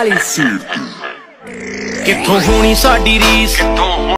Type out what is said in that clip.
ਵਾਲੀ ਸੀ ਕਿੱਥੋਂ ਹੋਣੀ ਸਾਡੀ ਰੀਸ?